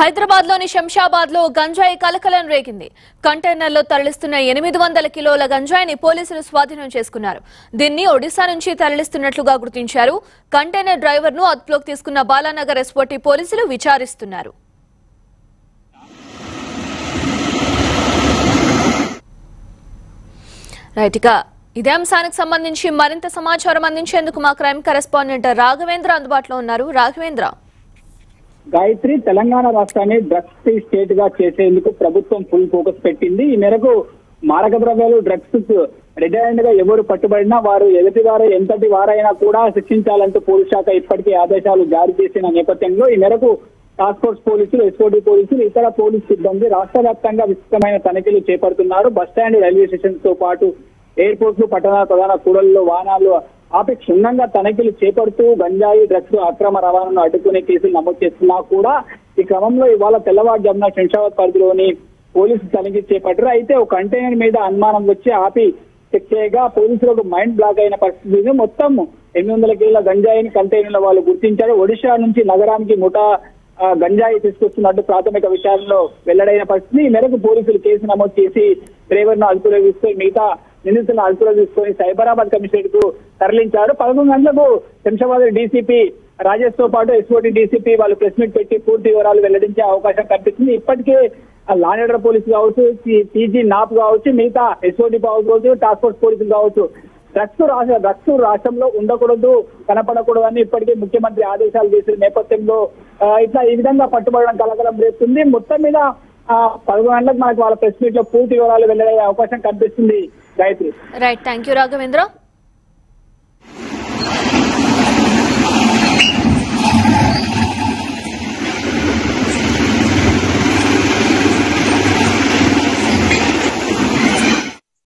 హైదరాబాద్లోని శంషాబాద్లో గంజాయి కలకలం రేగింది. కంటైనర్లో తరలిస్తున్న ఎనిమిది వందల కిలోల గంజాయిని పోలీసులు స్వాధీనం చేసుకున్నారు. దీన్ని ఒడిశా నుంచి తరలిస్తున్నట్లుగా గుర్తించారు. కంటైనర్ డ్రైవర్ను అదుపులోకి తీసుకున్న బాలానగర్ ఎస్పోటీ పోలీసులు విచారిస్తున్నారు. రైట్గా ఇదే అంశానికి సంబంధించి మరింత సమాచారం అందించేందుకు మా క్రైమ్ కరెస్పాండెంట్ రాఘవేంద్ర అందుబాటులో ఉన్నారు. రాఘవేంద్ర. గాయత్రి తెలంగాణ రాష్ట్రాన్ని డ్రగ్స్ ఫ్రీ స్టేట్గా చేసేందుకు ప్రభుత్వం ఫుల్ ఫోకస్ పెట్టింది. ఈ మేరకు మారక ద్రవ్యాలు డ్రగ్స్ రెడ్ హ్యాండ్గా ఎవరు పట్టుబడినా వారు ఎదుటి వారు ఎంతటి వారైనా కూడా శిక్షించాలంటూ పోలీస్ శాఖ ఇప్పటికే ఆదేశాలు జారీ చేసిన నేపథ్యంలో ఈ మేరకు టాస్క్ ఫోర్స్ పోలీసులు ఎస్ఓటీ పోలీసులు ఇతర పోలీస్ సిబ్బంది రాష్ట్ర వ్యాప్తంగా విస్తృతమైన తనిఖీలు చేపడుతున్నారు. బస్టాండ్ రైల్వే స్టేషన్తో పాటు ఎయిర్పోర్ట్లు పట్టణ ప్రధాన కూడల్లో వాహనాలు ఆపి క్షుణ్ణంగా తనిఖీలు చేపడుతూ గంజాయి డ్రగ్స్ అక్రమ రవాణాను అడ్డుకునే కేసులు నమోదు చేస్తున్నా కూడా ఈ క్రమంలో ఇవాళ తెల్లవారుజామున శంషాబాద్ పరిధిలోని పోలీసు తనిఖీ చేపట్టారు. అయితే ఒక కంటైనర్ మీద అనుమానం వచ్చి ఆపి చెక్ చేయగా పోలీసులకు మైండ్ బ్లాక్ అయిన పరిస్థితి మొత్తం ఎనిమిది వందల కిలోల గంజాయిని కంటైనర్ల వాళ్ళు గుర్తించారు. ఒడిశా నుంచి నగరానికి ముఠా గంజాయి తీసుకొస్తున్నట్టు ప్రాథమిక విషయాల్లో వెల్లడైన పరిస్థితి. ఈ మేరకు పోలీసులు కేసు నమోదు చేసి డ్రైవర్ను అదుపులోకి మిగతా నిందితులను అదుపులో తీసుకొని సైబరాబాద్ కమిషనరేట్కు తరలించారు. పదకొండు గంటలకు శంషాబాద్ డీసీపీ రాజేష్తో పాటు ఎస్ఓటీ డీసీపీ వాళ్ళు ప్రెస్ మీట్ పెట్టి పూర్తి వివరాలు వెల్లడించే అవకాశం కనిపిస్తుంది ఇప్పటికే లానేడర్ పోలీసు కావచ్చు పీజీ నాప్ కావచ్చు మిగతా ఎస్ఓటీ కావచ్చు టాస్క్ ఫోర్స్ పోలీసులు కావచ్చు డ్రగ్స్ రాష్ట్ర డ్రగ్స్ రాష్ట్రంలో ఉండకూడదు కనపడకూడదు అని ఇప్పటికే ముఖ్యమంత్రి ఆదేశాలు చేసిన నేపథ్యంలో ఇట్లా ఈ విధంగా పట్టుబడడం కలకలం రేపుతుంది. మొత్తం మీద ఆ, గంటలకు మనకు వాళ్ళ ప్రెస్ మీట్లో పూర్తి వివరాలు వెల్లడే అవకాశం కనిపిస్తుంది. Gayatri. Right thank you Raghavendra